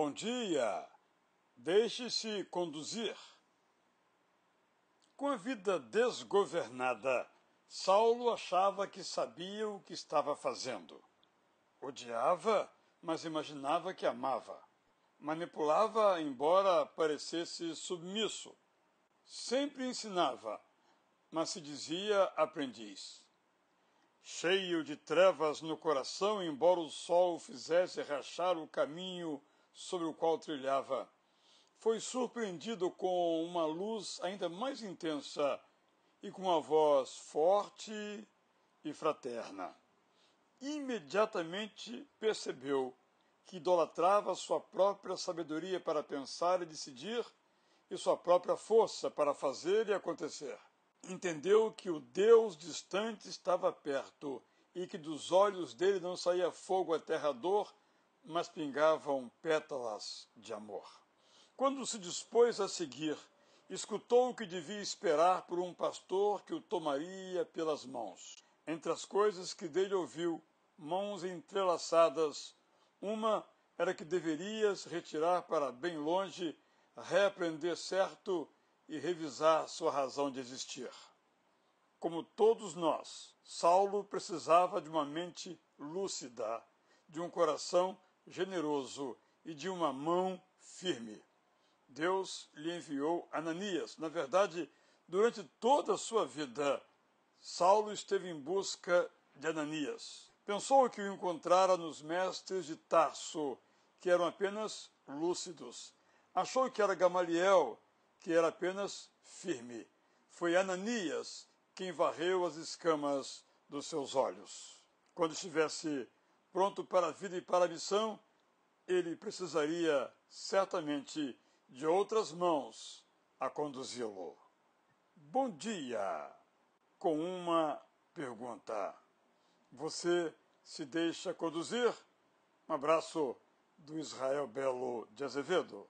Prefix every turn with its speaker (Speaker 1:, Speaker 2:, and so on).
Speaker 1: Bom dia! Deixe-se conduzir. Com a vida desgovernada, Saulo achava que sabia o que estava fazendo. Odiava, mas imaginava que amava. Manipulava, embora parecesse submisso. Sempre ensinava, mas se dizia aprendiz cheio de trevas no coração, embora o sol fizesse rachar o caminho sobre o qual trilhava. Foi surpreendido com uma luz ainda mais intensa e com uma voz forte e fraterna. Imediatamente percebeu que idolatrava sua própria sabedoria para pensar e decidir e sua própria força para fazer e acontecer entendeu que o Deus distante estava perto e que dos olhos dele não saía fogo aterrador, mas pingavam pétalas de amor. Quando se dispôs a seguir, escutou o que devia esperar por um pastor que o tomaria pelas mãos. Entre as coisas que dele ouviu, mãos entrelaçadas, uma era que deverias retirar para bem longe, reaprender certo e revisar sua razão de existir. Como todos nós, Saulo precisava de uma mente lúcida, de um coração generoso e de uma mão firme. Deus lhe enviou Ananias. Na verdade, durante toda a sua vida, Saulo esteve em busca de Ananias. Pensou que o encontrara nos mestres de Tarso, que eram apenas lúcidos. Achou que era Gamaliel, que era apenas firme. Foi Ananias quem varreu as escamas dos seus olhos. Quando estivesse pronto para a vida e para a missão, ele precisaria certamente de outras mãos a conduzi-lo. Bom dia! Com uma pergunta. Você se deixa conduzir? Um abraço do Israel Belo de Azevedo.